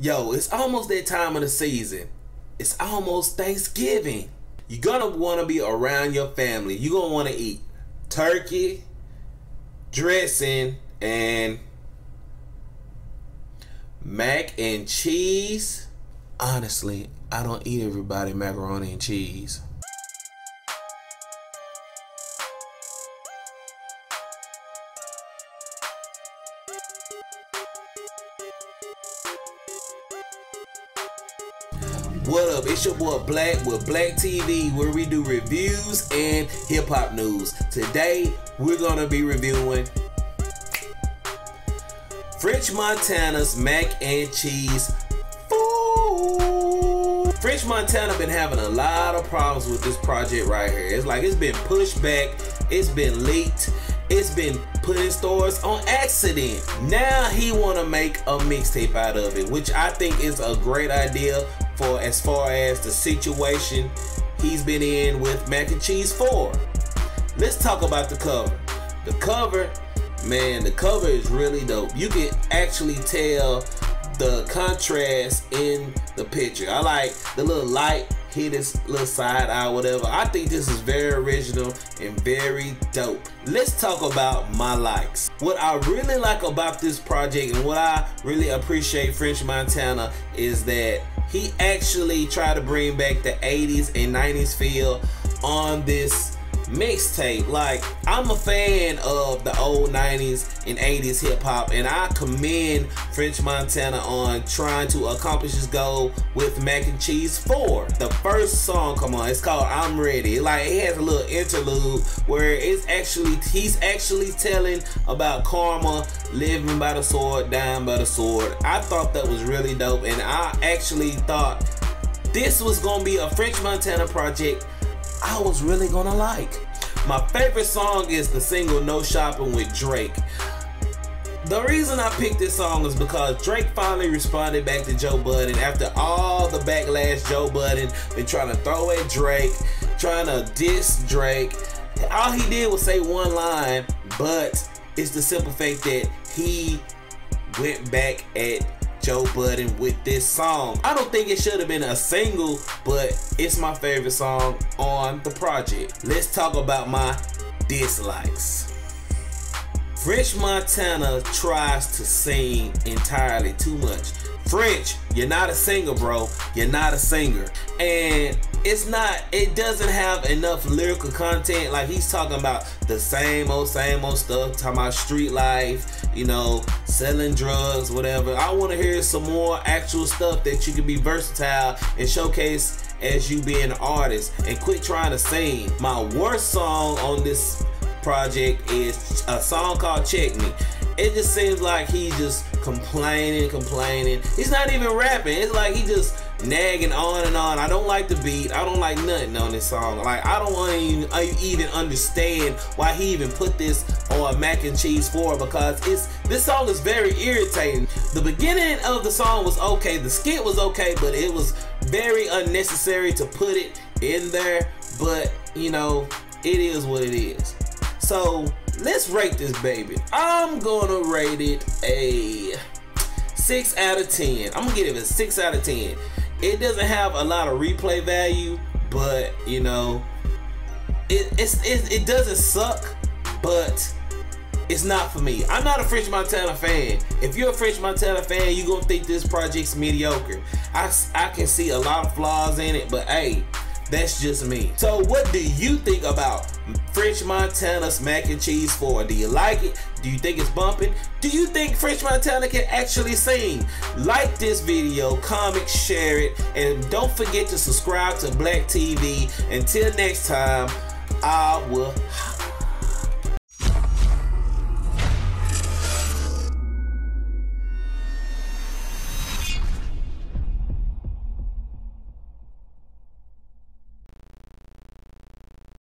Yo, it's almost that time of the season. It's almost Thanksgiving. You're gonna wanna be around your family. You're gonna wanna eat turkey, dressing, and mac and cheese. Honestly, I don't eat everybody macaroni and cheese. What up? It's your boy Blac with BLAC TV, where we do reviews and hip hop news. Today, we're gonna be reviewing French Montana's mac and cheese food. French Montana been having a lot of problems with this project right here. It's like it's been pushed back, it's been leaked, it's been put in stores on accident. Now he want to make a mixtape out of it, which I think is a great idea for as far as the situation he's been in with Mac and Cheese 4. Let's talk about the cover. The cover, man, the cover is really dope. You can actually tell the contrast in the picture. I like the little light hit his little side eye, whatever. I think this is very original and very dope. Let's talk about my likes. What I really like about this project and what I really appreciate French Montana is that he actually tried to bring back the 80s and 90s feel on this mixtape. Like, I'm a fan of the old 90s and 80s hip hop, and I commend French Montana on trying to accomplish his goal with Mac and Cheese 4. The first song, come on, it's called I'm Ready. Like, it has a little interlude where it's actually, he's actually telling about karma, living by the sword, dying by the sword. I thought that was really dope, and I actually thought this was gonna be a French Montana project I was really gonna like. My favorite song is the single No Shopping with Drake. The reason I picked this song is because Drake finally responded back to Joe Budden after all the backlash Joe Budden been trying to throw at Drake, trying to diss Drake. All he did was say one line, but it's the simple fact that he went back at Joe Budden with this song. I don't think it should have been a single, but it's my favorite song on the project. Let's talk about my dislikes. French Montana tries to sing entirely too much. French, you're not a singer, bro. You're not a singer. And it's not, it doesn't have enough lyrical content. Like he's talking about the same old, same old stuff, talking about street life, you know, selling drugs, whatever. I want to hear some more actual stuff that you can be versatile and showcase as you being an artist and quit trying to sing. My worst song on this project is a song called Check Me. It just seems like he's just complaining, complaining. He's not even rapping. It's like he just nagging on and on. I don't like the beat. I don't like nothing on this song. Like I don't even, even understand why he even put this on Mac and Cheese 4 because it's this song is very irritating. The beginning of the song was okay. The skit was okay, but it was very unnecessary to put it in there. But you know, it is what it is. So let's rate this baby. I'm gonna rate it a 6 out of 10. I'm gonna give it a 6 out of 10. It doesn't have a lot of replay value, but you know, it, it, it doesn't suck, but it's not for me. I'm not a French Montana fan. If you're a French Montana fan, you're gonna think this project's mediocre. I, I can see a lot of flaws in it, but hey, that's just me. So what do you think about French Montana's Mac and Cheese 4? Do you like it? Do you think it's bumping? Do you think French Montana can actually sing? Like this video, comment, share it, and don't forget to subscribe to BLAC TV. Until next time, I will